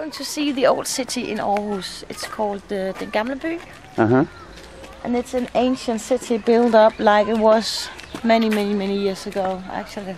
going to see the old city in Aarhus. It's called the the Gamle By, Uh huh. and it's an ancient city built up like it was many, many, many years ago, actually.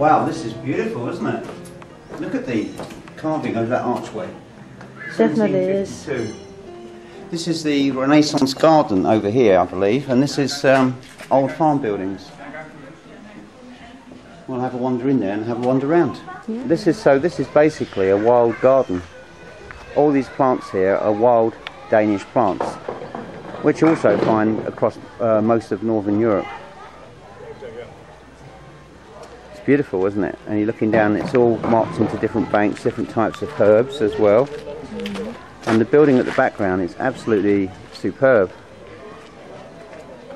Wow, this is beautiful, isn't it? Look at the carving over that archway. Definitely is. This is the Renaissance garden over here, I believe, and this is um, old farm buildings. We'll have a wander in there and have a wander around. This is so. This is basically a wild garden. All these plants here are wild Danish plants, which you also find across uh, most of northern Europe. It's beautiful, isn't it? And you're looking down, it's all marked into different banks, different types of herbs as well. And the building at the background is absolutely superb.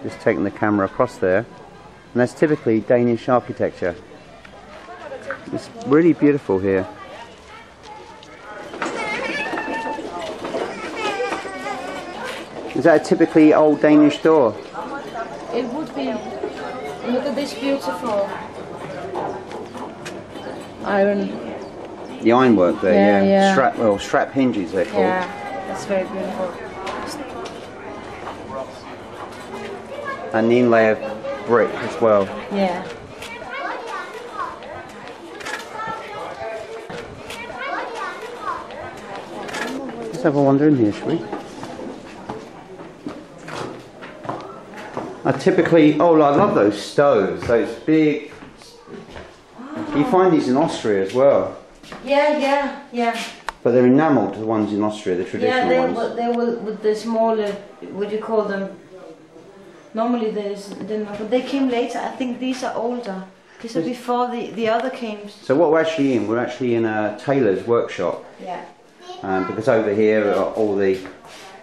Just taking the camera across there. And that's typically Danish architecture. It's really beautiful here. Is that a typically old Danish door? It would be. Look at this beautiful iron. The ironwork there, Yeah, yeah. yeah. Strap, well, strap hinges they're called. Yeah, that's very beautiful. And the inlay of brick as well. Yeah. Let's have a wander in here, shall we? I typically, oh, I love those stoves, those big. You find these in Austria as well, Yeah, yeah, yeah. but they're enamelled, the ones in Austria, the Yeah, traditional they ones. will, they will with the smaller, what do you call them? Normally there's, but they came later. I think these are older. These are before the, the other came. So what we're actually in, we're actually in a tailor's workshop, Yeah. um, because over here are all the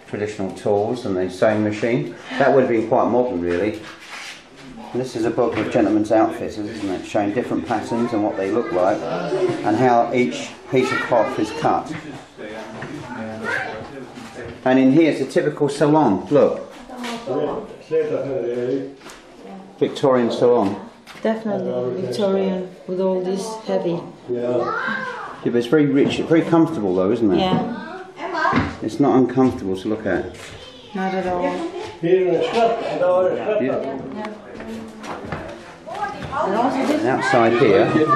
traditional tools and the sewing machine. That would have been quite modern, really. And this is a book of gentlemen's outfitters, isn't it? Showing different patterns and what they look like, and how each piece of cloth is cut. And in here is a typical salon. Look, Victorian salon. Definitely Victorian with all this heavy. Yeah, but it's very rich, It's very comfortable though, isn't it? Yeah. It's not uncomfortable to look at. Not at all. Beautiful. And also this, And outside here, look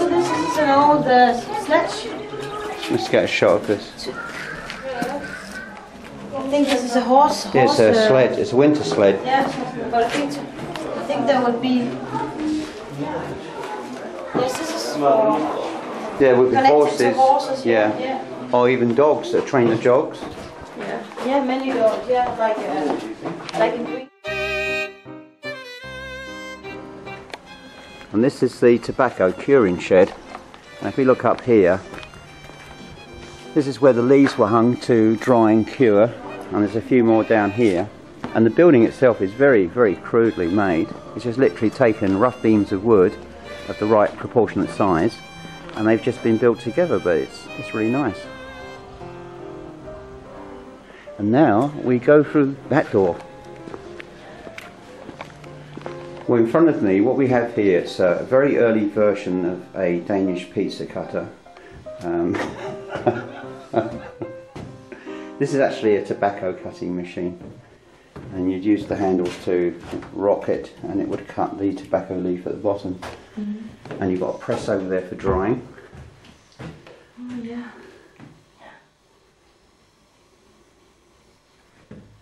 at this. This is an old uh, sledge. let's get a shot of this. I think this is a horse. Yeah, it's a uh, sled, it's a winter sled. Yeah, but I think I think that would be. Yes, this is for Yeah, the connected horses. horses. Yeah. yeah. Or even dogs that train the dogs. Yeah, many dogs. Yeah, like uh, like in And this is the tobacco curing shed. And if we look up here, this is where the leaves were hung to dry and cure. And there's a few more down here. And the building itself is very, very crudely made. It's just literally taken rough beams of wood of the right proportionate size and they've just been built together, but it's, it's really nice. And now we go through that door. Well, in front of me, what we have here is a very early version of a Danish pizza cutter. Um, this is actually a tobacco cutting machine, and you'd use the handles to rock it, and it would cut the tobacco leaf at the bottom. And you've got a press over there for drying. Oh yeah.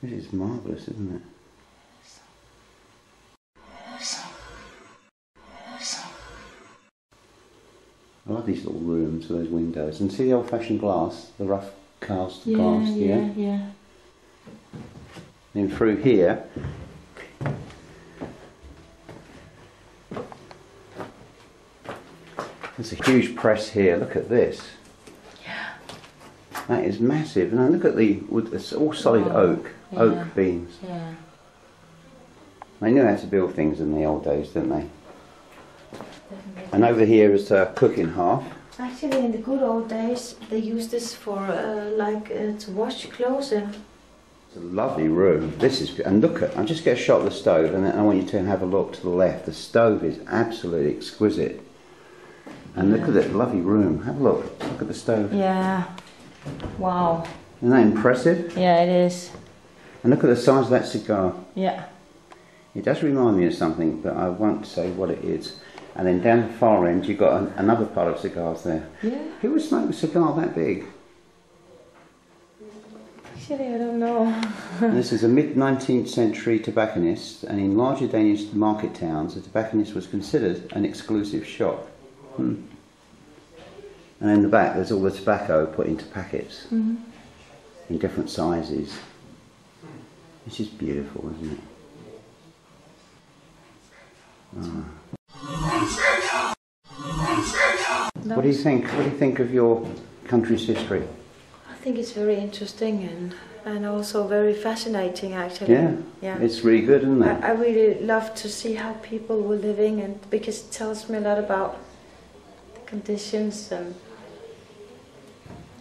This is marvellous, isn't it? I love these little rooms with those windows. And see the old fashioned glass, the rough cast Yeah, glass yeah, here? yeah. Then through here. There's a huge press here. Look at this. Yeah. That is massive. And look at the wood. It's all solid Wow. oak, Yeah. oak beams. Yeah. They knew how to build things in the old days, didn't they? Definitely. And over here is a cooking hearth. Actually, in the good old days, they used this for uh, like uh, to wash clothes in. It's a lovely room. This is and look at. I'll just get a shot of the stove, and then I want you to have a look to the left. The stove is absolutely exquisite. And look at that lovely room. Have a look. Look at the stove. Yeah. Wow. Isn't that impressive? Yeah, it is. And look at the size of that cigar. Yeah. It does remind me of something, but I won't say what it is. And then down the far end, you've got an, another pile of cigars there. Yeah. Who would smoke a cigar that big? Actually, I don't know. This is a mid 19th century tobacconist, and in larger Danish market towns, a tobacconist was considered an exclusive shop. Hmm. And in the back, there's all the tobacco put into packets Mhm. in different sizes. This is beautiful, isn't it? What do you think? What do you think of your country's history? I think it's very interesting and and also very fascinating. Actually. Yeah, Yeah. it's really good, isn't I, it? I really love to see how people were living and because it tells me a lot about the conditions and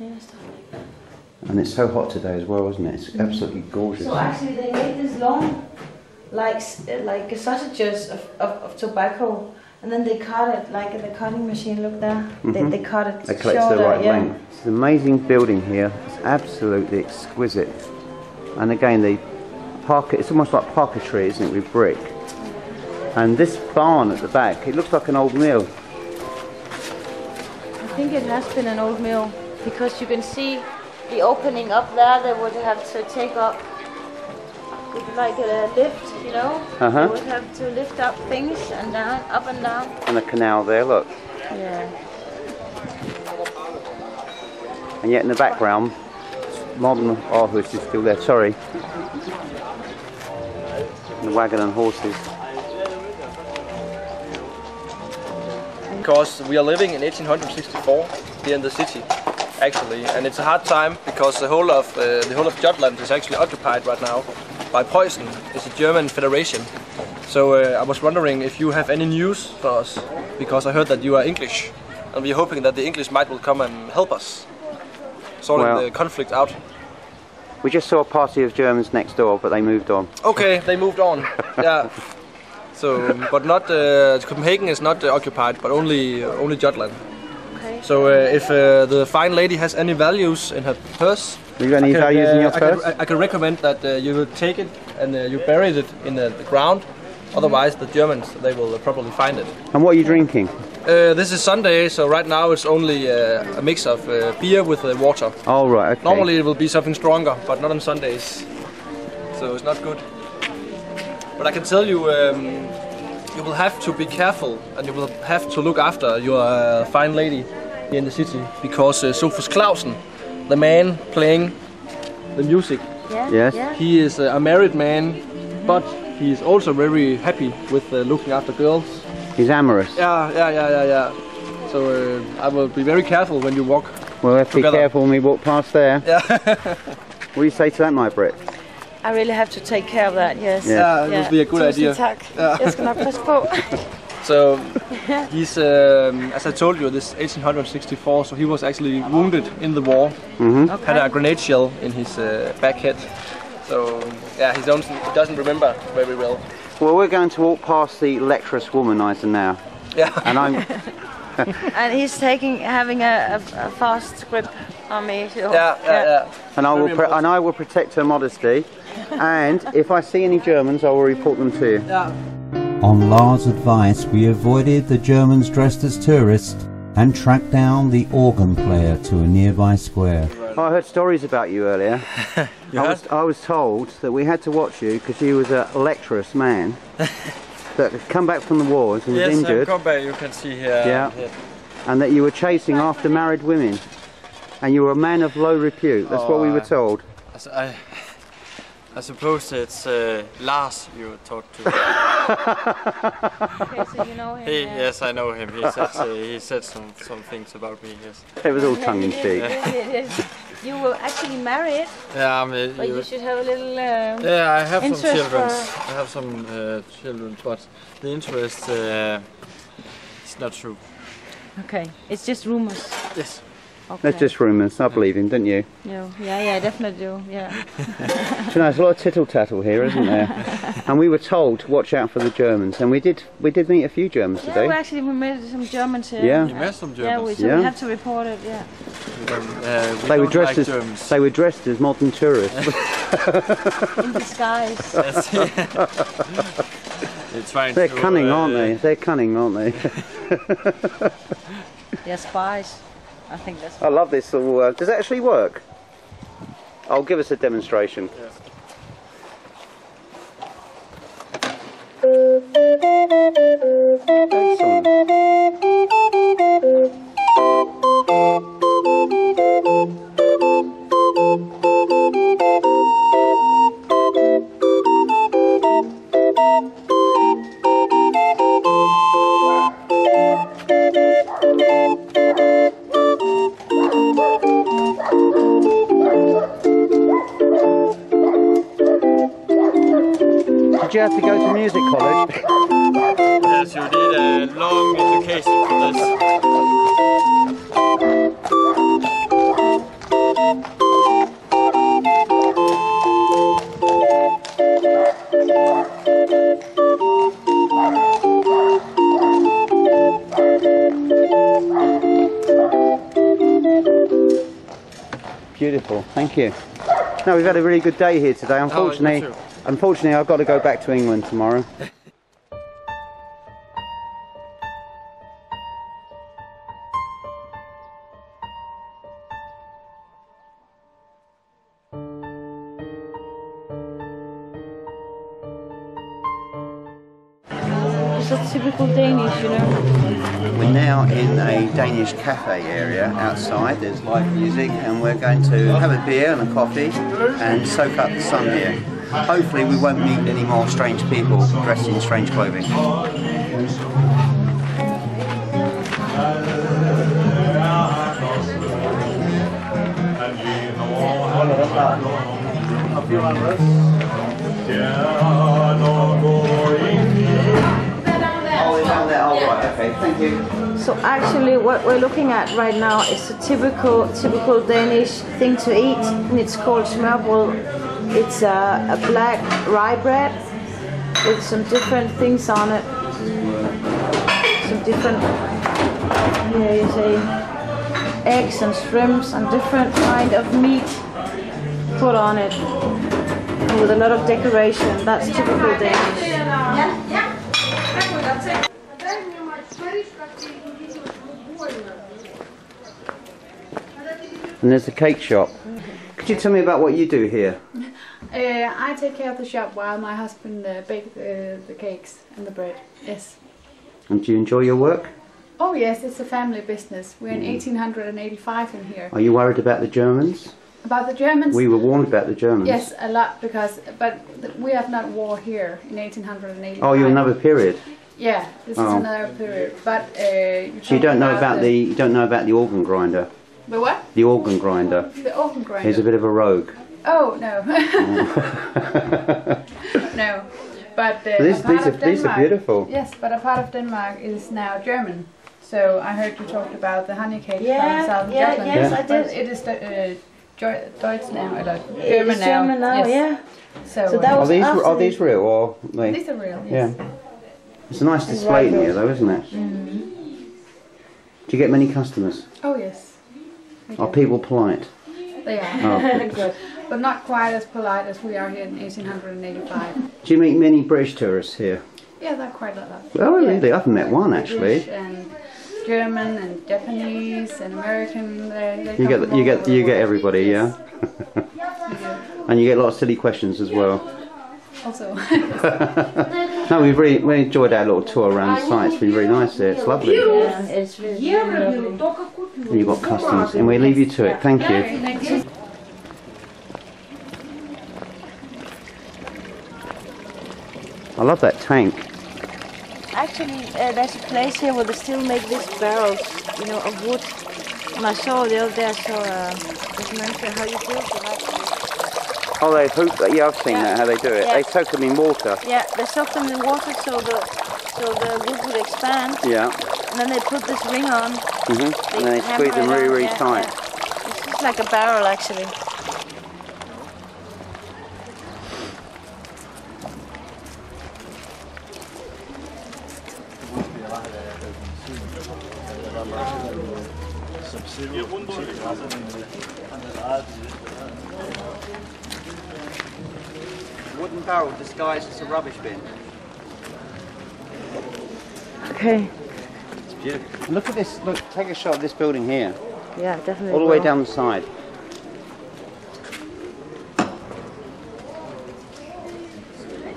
yeah stuff like that. And it's so hot today as well, isn't it? It's absolutely gorgeous. So actually, they made this long, like uh, like sausages of, of, of tobacco, and then they cut it like in the cutting machine. Look there, they, Mhm. they cut it They collect the right yeah. length. It's an amazing building here. It's absolutely exquisite. And again, the park, it's almost like parquetry, isn't it, with brick. And this barn at the back, it looks like an old mill. I think it has been an old mill because you can see the opening up there. They would have to take up with like a lift, you know. Uh-huh. They would have to lift up things and down, up and down. And the canal there, look. Yeah. And yet in the background, modern Aarhus is still there, sorry. And the wagon and horses. because we are living in 1864 here in the city actually and it's a hard time because the whole of uh, the whole of Jutland is actually occupied right now by Preußen it's a German federation. So uh, I was wondering if you have any news for us because I heard that you are English and we're hoping that the English might will come and help us sorting Well- the conflict out. We just saw a party of Germans next door, but they moved on. okay they moved on. Yeah. So but not uh, Copenhagen is not uh, occupied but only uh, only Jutland. So uh, if uh, the fine lady has any values in her purse, Have you got any I can, values in uh, your I purse? Can, I, can recommend that uh, you will take it and uh, you bury it in the, the ground. Otherwise, the Germans they will probably find it. And what are you drinking? Uh, this is Sunday, so right now it's only uh, a mix of uh, beer with uh, water. Oh, right, okay. Normally it will be something stronger, but not on Sundays. So it's not good. But I can tell you, um, you will have to be careful and you will have to look after your uh, fine lady in the city because uh, Sofus Clausen, the man playing the music, Yeah. Yes. Yeah. he is uh, a married man, but he is also very happy with uh, looking after girls. He's amorous. Yeah, yeah, yeah, yeah, yeah. So uh, I will be very careful when you walk. We'll have to be careful when we walk past there. Yeah. What do you say to that, Majbritt? I really have to take care of that. Yes. Yeah. Yeah, it would be a good Tusind idea. tak. Jeg skal nok passe på. So he's, um, as I told you, this 1864. So he was actually wounded in the war. Had a grenade shell in his uh, back head. So yeah, he doesn't he doesn't remember very well. Well, we're going to walk past the lecturous womanizer now. Yeah. And I'm, And he's taking, having a, a, a fast grip on me. So, Yeah, yeah, yeah. and I will, and I will protect her modesty. and if I see any Germans, I will report them to you. Yeah. On Lars' advice, we avoided the Germans dressed as tourists and tracked down the organ player to a nearby square. I heard stories about you earlier. I, was, I was told that we had to watch you because you was a lecturous man that had come back from the wars and was injured, Yes, back. You can see here. Yeah. and that you were chasing after married women. And you were a man of low repute. That's what we Oh, were told. Altså, I, I suppose it's uh, Lars you talked to. Okay, so you know him. he, yeah. yes, I know him. He said uh, he said some some things about me. Yes. It was all tongue in Yes, cheek. You were actually married, Yeah, I mean, but you- you should have a little. Um, yeah, I have some children. I have some uh, children, but the interest uh, is not true. Okay, it's just rumors. Yes. Okay. That's just rumours. I believe him, didn't you? No. Yeah, yeah, I definitely do. Yeah. You know, there's a lot of tittle tattle here, isn't there? and we were told to watch out for the Germans, and we did. We did meet a few Germans Yeah, today. we actually we met some Germans here. Yeah. You met some Yeah, we, Germans. so Yeah. we have to report it. Yeah. Uh, we they were dressed like as Germans. they were dressed as modern tourists. In disguise. Yes. They're trying They're to, cunning, uh, aren't they? They're cunning, aren't they? They're spies. I think that's. I love this. Little, uh, does it actually work? I'll give us a demonstration. Excellent. Did you have to go to music college? Yes, you need a long education for this. Beautiful, thank you. No, we've had a really good day here today. Oh, unfortunately, too. Unfortunately, I've got to go back to England tomorrow. It's typical Danish, you know. We're now in a Danish cafe area outside. There's live music, and we're going to have a beer and a coffee and soak up the sun here. Hopefully, we won't meet any more strange people dressed in strange clothing. So actually, what we're looking at right now is a typical typical Danish thing to eat, and it's called smørbrød. It's a, a black rye bread with some different things on it. Some different, yeah, you say, eggs and shrimps and different kind of meat put on it, with a lot of decoration. That's typical Danish. And there's the cake shop. Could you tell me about what you do here? Uh, I take care of the shop while my husband uh, bakes uh, the cakes and the bread. Yes. And do you enjoy your work? Oh yes, it's a family business. We're in 1885 in here. Are you worried about the Germans? About the Germans? We were warned about the Germans. Yes, a lot because, but we have not war here in 1885. Oh, you're another period. Yeah, this Oh. is another period. But uh, So you don't know about the you don't know about the organ grinder. the what? The organ grinder. The organ grinder. He's a bit of a rogue. Oh no, no. But uh, These- a part these are- of these are Denmark- beautiful. Yes, but a part of Denmark is now German. So I heard you talked about the honey cake Yeah, from South yeah, Jutland. yes, Yeah. I did. But it is the, uh, Deutsch now, or It German is now. German now, yes. yeah. So, So that uh, Are was these after are these real or they? these are real. Yeah. It's a nice display in here though, isn't it? Mm-hmm. Do you get many customers? Oh yes. Are people polite? They are, Oh, Good. But not quite as polite as we are here in 1885. Do you meet many British tourists here? Yeah, they're quite a lot. Oh, Yeah. really? I haven't met one actually. British and German and Japanese and American. They, they You get from you get the you get everybody, Yes, yeah. and you get a lot of silly questions as well. Also, No, we've really we enjoyed our little tour around the site. It's been really nice here. It's lovely. Yeah, it's really, really lovely. And you've got customers, and we leave you to it. Thank you. I love that tank. Actually, uh, there's a place here where they still make these barrels, you know, of wood. And I saw the other day, I saw a documentary how you them actually. Oh, they hoop. Yeah, I've seen Yeah. that. How they do it. Yeah. They soak them in water. Yeah, they soak them in water so the so the wood would expand, Yeah. and then they put this ring on. hmm They And then they squeeze them really, really yeah, tight. It's just like a barrel actually. Disguised as a rubbish bin. Okay. It's beautiful. Look at this. Look, take a shot of this building here, Yeah, definitely. all the way will. down the side.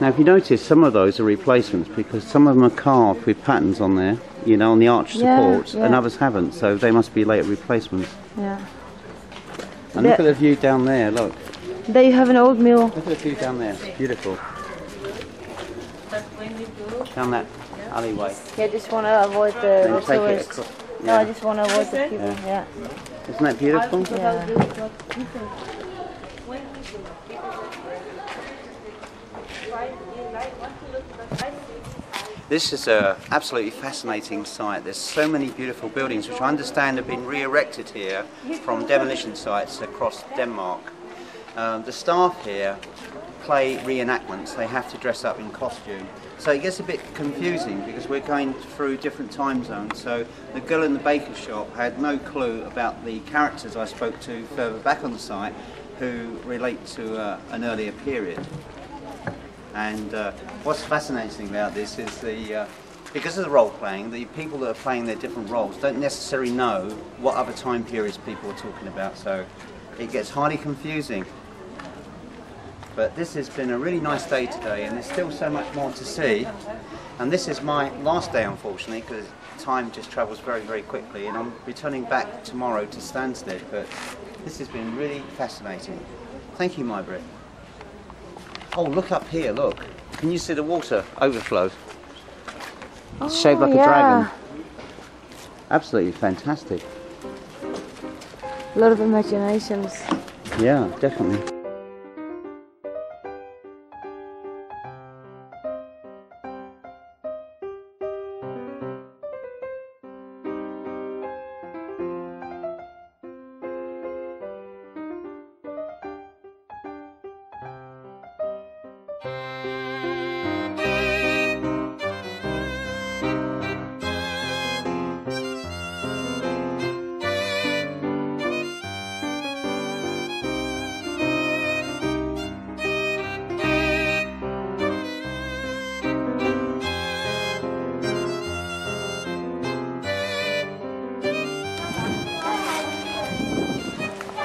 Now, if you notice, some of those are replacements because some of them are carved with patterns on there, you know, on the arch Yeah, supports, and others haven't. So they must be later replacements. Yeah. And look at the view down there. Look, There you have an old mill. look at the view down there. It's beautiful. Down that alleyway. Yeah, I just want to avoid the, Then the take it tourists. across. No, I just want to avoid the people. Yeah. Isn't that beautiful? yeah. This is a absolutely fascinating site. There's so many beautiful buildings, which I understand have been re-erected here from demolition sites across Denmark. Um, the staff here play reenactments. They have to dress up in costume. So it gets a bit confusing because we're going through different time zones. So the girl in the baker shop had no clue about the characters I spoke to further back on the site who relate to uh, an earlier period. And uh, what's fascinating about this is the uh, because of the role playing, the people that are playing their different roles don't necessarily know what other time periods people are talking about. So it gets highly confusing. But this has been a really nice day today, and there's still so much more to see. And this is my last day, unfortunately, because time just travels very, very quickly. And I'm returning back tomorrow to Stansted. But this has been really fascinating. Thank you, Majbritt. Oh, look up here, look. Can you see the water overflow? It's shaped Oh, like a oh, dragon. Absolutely fantastic. A lot of imaginations. Yeah, definitely.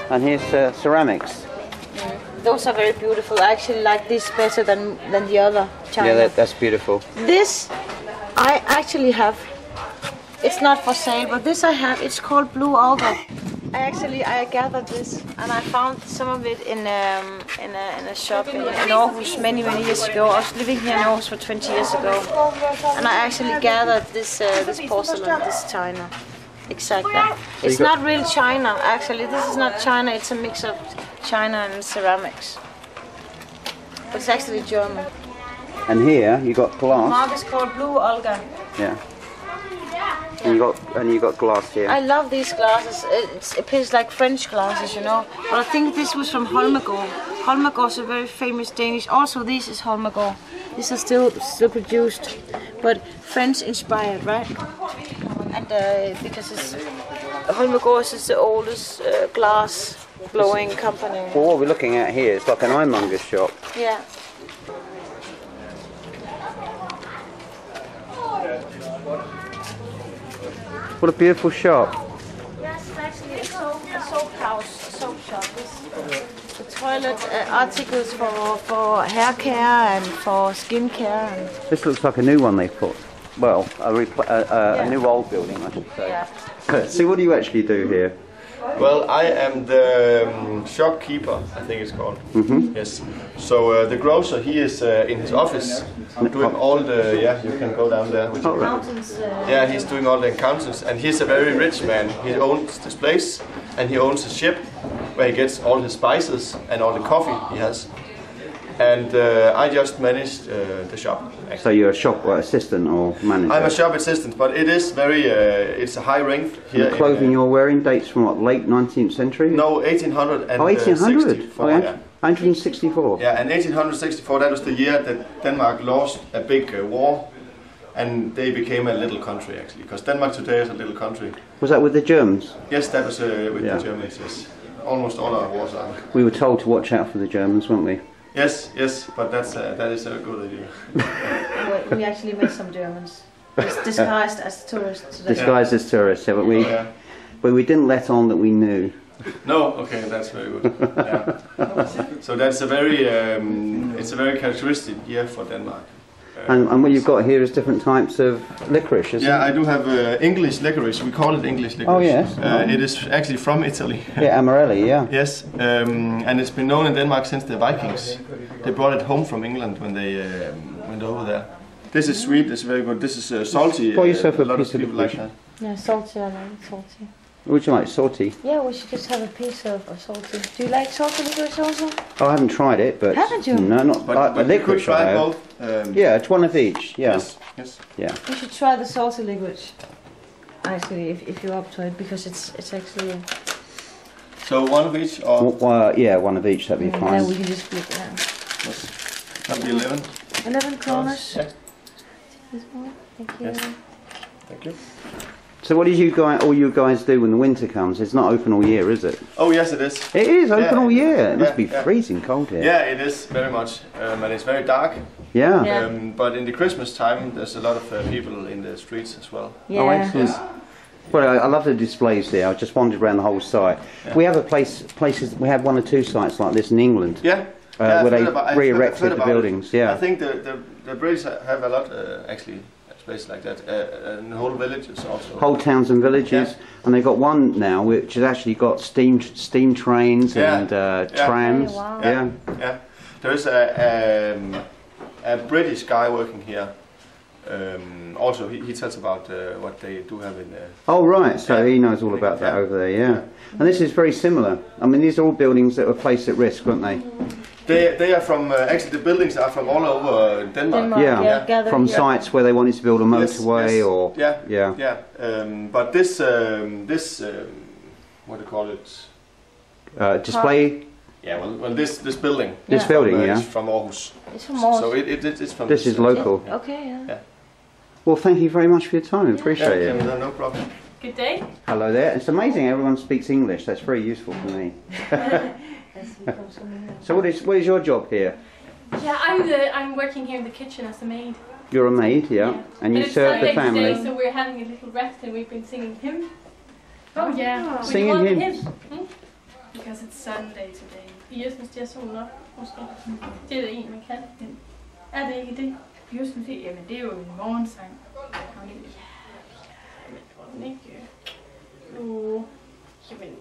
And here's uh, ceramics. Those are very beautiful. I actually like this better than, than the other china. Yeah, that, that's beautiful. This I actually have. It's not for sale, but this I have. It's called Blue Alga. I actually I gathered this and I found some of it in um, in, a, in a shop in, in Aarhus many many years ago. I was living here in Aarhus for 20 years ago, and I actually gathered this uh, this porcelain, this china. Exactly. It's got- not real china. Actually, this is not china. It's a mix of china and ceramics. But it's actually German. And here you got glass. Mark is called Blue Olga. Yeah. And you got and you got glass here. I love these glasses. It's, it appears like French glasses, you know. But I think this was from Holmegård. Holmegård is a very famous Danish. Also, this is Holmegård. These are still still produced, but French inspired, right? And uh, because it's Holmegård is the oldest uh, glass blowing company. Well, what we're looking at here is like an ironmonger's shop. Yeah. What a beautiful shop. Yes, actually a soap, a soap house, a soap shop. This, the toilet uh, articles for, for hair care and for skin care. And, This looks like a new one they've put. Well, a, repl- a, a, Yeah. a new old building, I should say. yeah. See, what do you actually do here? Well, I am the um, shopkeeper, I think it's called. Mm-hmm. Yes. So uh, the grocer, he is uh, in his office doing all the. Yeah, you can go down there. With Oh, right. Uh, Yeah, he's doing all the accountants, and he's a very rich man. He owns this place, and he owns a ship where he gets all his spices and all the coffee he has. And uh, I just managed uh, the shop. So you're a shop uh, assistant or manager? I'm a shop assistant, but it is very. Uh, it's a high rank here. the clothing in, uh, you're wearing dates from what, late 19th century? No, 1800 and Oh, 1800? 64, Oh, yeah. yeah. 164? Yeah, and 1864, that was the year that Denmark lost a big uh, war, and they became a little country actually, because Denmark today is a little country. Was that with the Germans? Yes, that was uh, with Yeah. the Germans. Yes, almost all our wars are. We were told to watch out for the Germans, weren't we? Yes, yes, but that's uh, that is a good idea. we- we actually met some Germans. Disguised as tourists today. Disguised as tourists, haven't we? Yeah. But we didn't let on that we knew. No, okay, that's very good. Yeah. so that's a very um, it's a very characteristic year for Denmark. Uh, And, and what you've got here is different types of licorice, isn't yeah, it? I do have uh, English licorice. We call it English licorice. Oh, yes. Uh, it is actually from Italy. Yeah, Amarelli, yeah. Yes, um, and it's been known in Denmark since the Vikings. They brought it home from England when they um, went over there. This is sweet. It's very good. This is uh, salty. Pour yourself a lot piece of people like licorice. that. Yeah, salty. I like salty. Would you like salty? Yeah, we should just have a piece of, of salty. Do you like salty licorice also? Oh, I haven't tried it, but Haven't you? No, not But, uh, but the you could licorice. I try have. both. Um, Yeah, it's one of each. Yeah, Yes. Yes. yeah. You should try the salty licorice. Actually, if, if you're up to it, because it's it's actually. So one of each, or Well, uh, yeah, one of each. That'd be fine. then we can just split it out. that'll be eleven. Eleven kroners. Yeah. Thank you. Yes. Thank you. So, what did you guys, all you guys do when the winter comes? It's not open all year, is it? Oh yes, it is. It is open Yeah. all year. It must Yeah, be yeah. freezing cold here. Yeah, it is very much, um, and it's very dark. Yeah. Yeah. Um, but in the Christmas time, there's a lot of uh, people in the streets as well. Yeah. Oh, excellent. Well, I, I love the displays there. I just wandered around the whole site. We have a place, places. We have one or two sites like this in England. Yeah. Uh, yeah, where they heard about- I've re-erected the about it. buildings, yeah. I think the, the, the British have a lot, uh, actually, places like that, uh, and whole villages also. Whole towns and villages, and they've got one now which has actually got steam steam trains Yeah. and uh, Yeah. trams. Oh, wow. Yeah. Yeah, there's a, um, a British guy working here. Um, also, he, he tells about uh, what they do have in there. Oh right, so Yeah. he knows all about that Yeah. over there. Yeah. And this is very similar. I mean, these are all buildings that were placed at risk, weren't they? They, they are from, uh, actually, the buildings are from all over Denmark. Denmark, Yeah. yeah, gathered From here. sites where they wanted to build a motorway yes. or Yeah, yeah. yeah. Um, but this, um, this, um, what do you call it? Uh, display. Yeah, well, well this, this building. This building, from, uh, yeah. is from Aarhus. It's from Mars. So it, it, it- it's from. This is uh, local. Okay, yeah. Well, thank you very much for your time. I appreciate Yeah, it. no, no problem. Good day. Hello there. It's amazing everyone speaks English. That's very useful for me. So what is what is your job here? Yeah, I'm the I'm working here in the kitchen as a maid. You're a maid, yeah, and you it's serve Sunday the family. today, so we're having a little rest and we've been singing hymn. Oh yeah, Would Singing want hymns? hymn? Hmm? Because it's Sunday today. I synes, det er solen op, måske. Det er det en, man kan. Er det ikke det? Jeg synes, det, jamen, det er jo en morgensang. Men tror den ikke? Jo. Jamen.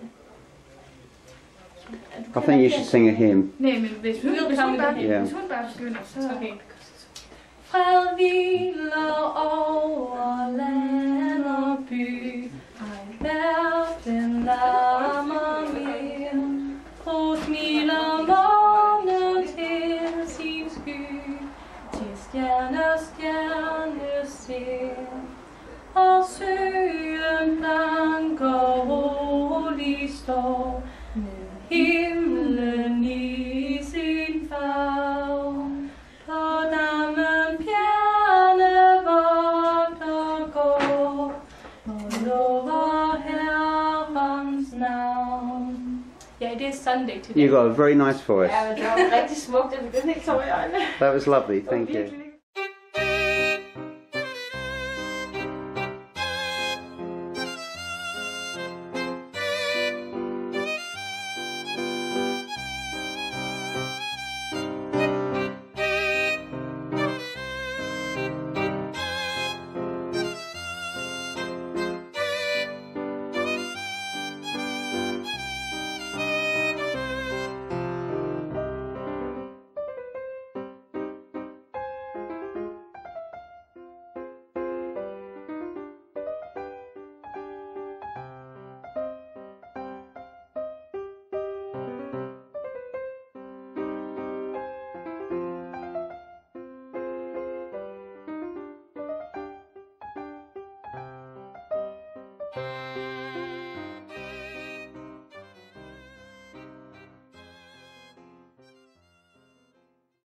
Ja, du I think you should sing a hymn. Nej, men hvis hun, Nu hvis kommer hun, det bare, her. hvis hun bare begynder, så... Okay. Fred hviler over land og by, ej verden larmer You got a very nice voice. Ja, men det var rigtig smukt. Jeg begyndte ikke i øjnene. That was lovely. Thank you.